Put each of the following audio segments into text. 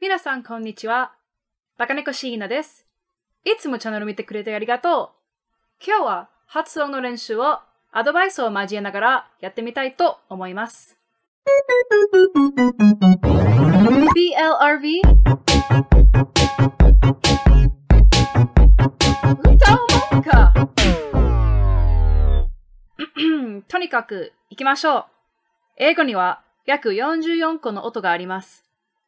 皆さん、こんにちは。バカネコシーナです。いつもチャンネル見てくれてありがとう。今日は発音の練習をアドバイスを交えながらやってみたいと思います。BLRV 歌うんか とにかくきましょう。英語には約44個の音があります。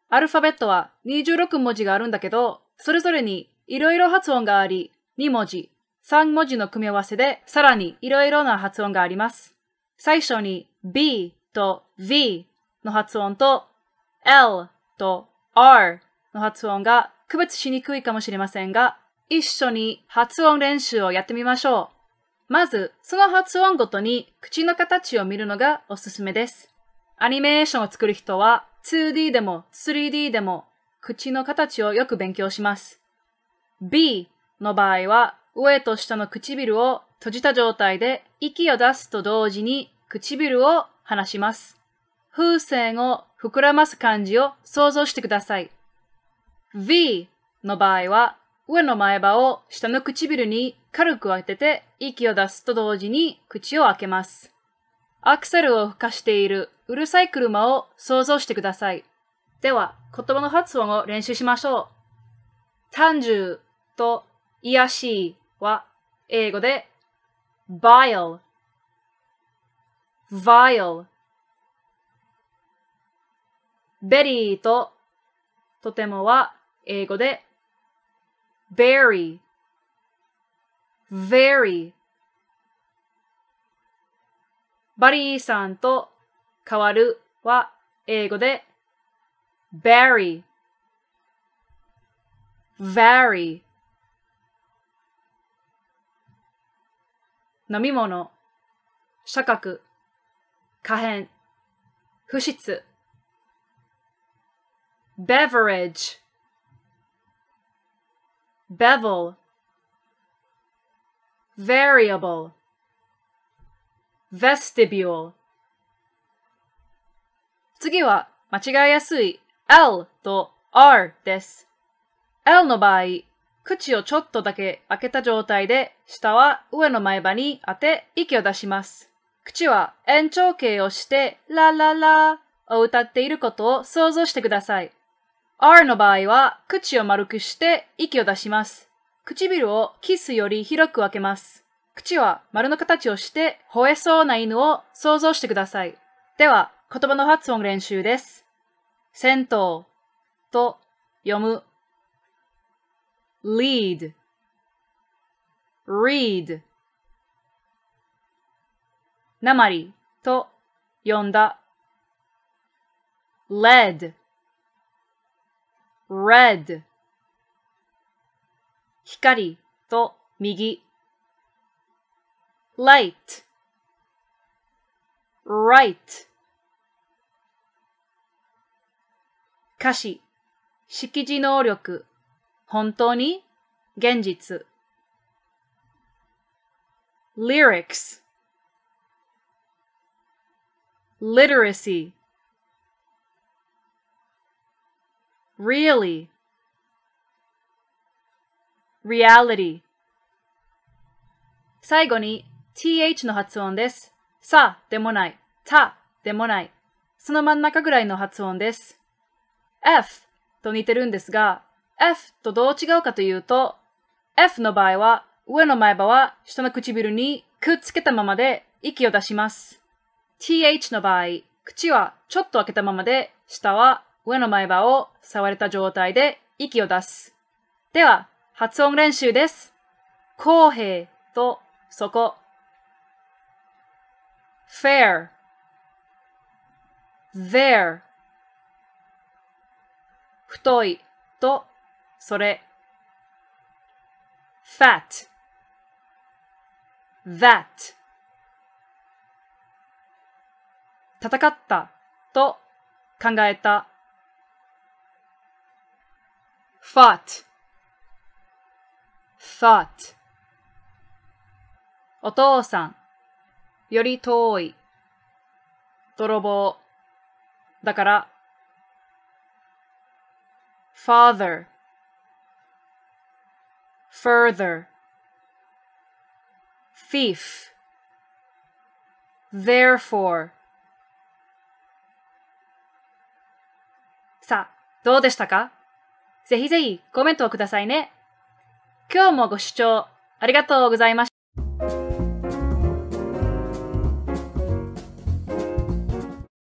アルファベットは26文字があるんだけど、それぞれにいろいろ発音があり、2文字、3文字の組み合わせでさらにいろいろな発音があります。最初に B と V の発音と L と R の発音が区別しにくいかもしれませんが、一緒に発音練習をやってみましょう。まず、その発音ごとに口の形を見るのがおすすめです。アニメーションを作る人は 2D でも 3D でも口の形をよく勉強します。B の場合は上と下の唇を閉じた状態で息を出すと同時に唇を離します。風船を膨らます感じを想像してください。V の場合は上の前歯を下の唇に軽く当てて息を出すと同時に口を開けます。アクセルを吹かしているうるさい車を想像してください。では、言葉の発音を練習しましょう。単純と癒しいは英語で vile, vile ベリーととてもは英語で very, very バリーさんと変わるは英語で vary, vary 飲み物、社格、可変、不質 beverage, bevel, variable, vestibule 次は間違いやすい L と R です。L の場合、口をちょっとだけ開けた状態で、下は上の前歯に当て息を出します。口は延長形をして、ラララを歌っていることを想像してください。R の場合は、口を丸くして息を出します。唇をキスより広く開けます。口は丸の形をして吠えそうな犬を想像してください。では、言葉の発音練習です。銭湯と読む。lead, read なまりと読んだ。led, red 光と右。light, right 歌詞、識字能力、本当に、現実。lyrics, literacy, really, reality 最後に th の発音です。さでもない、たでもない。その真ん中ぐらいの発音です。F と似てるんですが、F とどう違うかというと、F の場合は上の前歯は下の唇にくっつけたままで息を出します。th の場合、口はちょっと開けたままで、下は上の前歯を触れた状態で息を出す。では、発音練習です。公平とそこ。fair, there 太いとそれ fat, that 戦ったと考えた fought, thought お父さんより遠い泥棒。だから、father, further, thief, therefore. さあ、どうでしたかぜひぜひコメントをくださいね。今日もご視聴ありがとうございました。